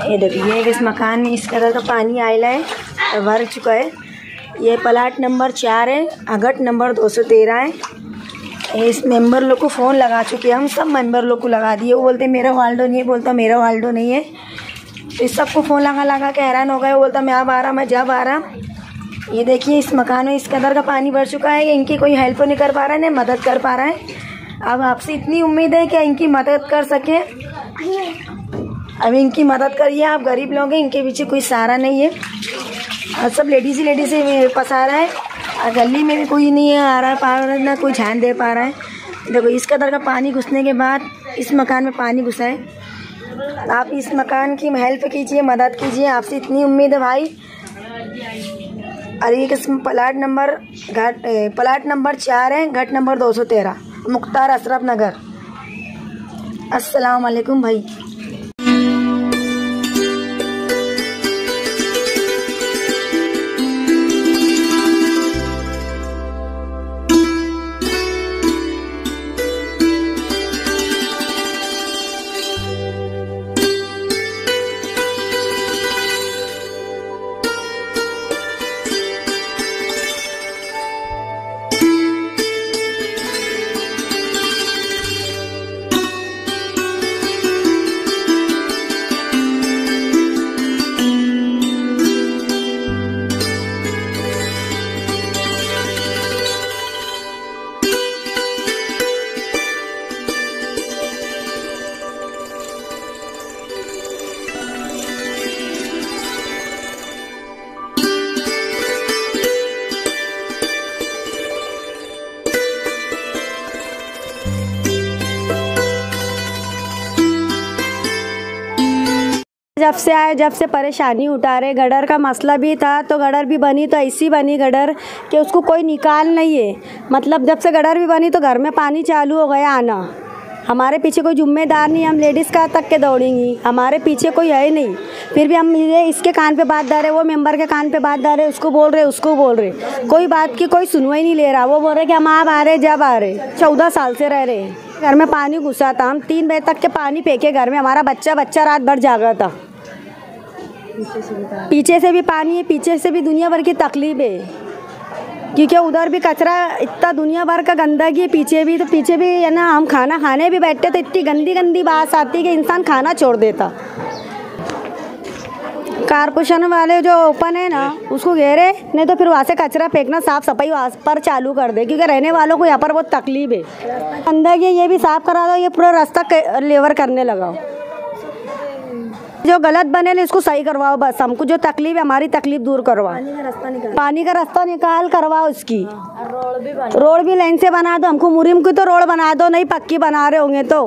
ये देखिए इस मकान में इस कलर का पानी आयला है, भर चुका है, ये प्लाट नंबर चार है, अगट नंबर दो सौ तेरह है। इस मेंबर लोग को फ़ोन लगा चुके हैं, हम सब मेंबर लोग को लगा दिए, वो बोलते मेरा वाल्डो नहीं है, बोलता मेरा वाल्डो नहीं है। तो इस सबको फ़ोन लगा लगा के हैरान हो गए, वो बोलता मैं अब आ रहा मैं जब आ रहा ये देखिए, इस मकान में इस कदर का पानी भर चुका है, इनकी कोई हेल्प नहीं कर पा रहा है नहीं मदद कर पा रहा है। अब आपसे इतनी उम्मीद है कि इनकी मदद कर सके। अब इनकी मदद करिए, आप गरीब लोग हैं, इनके पीछे कोई सहारा नहीं है। और सब लेडीज़ ही लेडीज़ ही पसा रहा है। और गली में भी कोई नहीं है, आ रहा पा रहा ना कोई ध्यान दे पा रहा है। देखो इस कदर का पानी घुसने के बाद इस मकान में पानी घुसा है। आप इस मकान की हेल्प कीजिए, मदद कीजिए। आपसे इतनी उम्मीद है भाई। अरे ये किस प्लाट नंबर घाट प्लाट नंबर चार है, घट नंबर दो सौ तेरह, मुख्तार अशरफ नगर। अस्सलाम वालेकुम भाई। जब से आए, जब से परेशानी उठा रहे, गडर का मसला भी था तो गडर भी बनी तो ऐसी बनी गडर कि उसको कोई निकाल नहीं है। मतलब जब से गडर भी बनी तो घर में पानी चालू हो गया आना। हमारे पीछे कोई जिम्मेदार नहीं, हम लेडीज़ का तक के दौड़ेंगी। हमारे पीछे कोई है नहीं। फिर भी हम ये इसके कान पे बात डाल रहे वो मेंबर के कान पे बात डाल रहे उसको बोल रहे, उसको बोल रहे। कोई बात की कोई सुनवाई नहीं ले रहा। वो बोल रहे कि हम आप आ रहे, जब आ रहे। चौदह साल से रह रहे घर में पानी घुसा था। हम तीन बजे तक के पानी फेंके घर में। हमारा बच्चा बच्चा रात भर जागा था। पीछे से भी पानी है, पीछे से भी दुनिया भर की तकलीफ़ है। क्योंकि उधर भी कचरा इतना दुनिया भर का गंदगी है, पीछे भी तो पीछे भी, है ना, हम खाना खाने भी बैठते तो इतनी गंदी गंदी बात आती है कि इंसान खाना छोड़ देता। कारपोरेशन वाले जो ओपन है ना, उसको घेरे, नहीं तो फिर वहाँ से कचरा फेंकना, साफ़ सफ़ाई वहाँ पर चालू कर दे, क्योंकि रहने वालों को यहाँ पर बहुत तकलीफ़ है। गंदगी ये भी साफ़ करा दो, ये पूरा रास्ता लेवर करने लगाओ जो गलत बने इसको सही करवाओ बस। हमको जो तकलीफ़ है हमारी तकलीफ़ दूर करवाओ। पानी का रास्ता निकाल। पानी का रास्ता निकाल करवाओ इसकी। रोड भी रोड भी लाइन से बना दो हमको मुरिम की तो रोड बना दो नहीं पक्की बना रहे होंगे तो।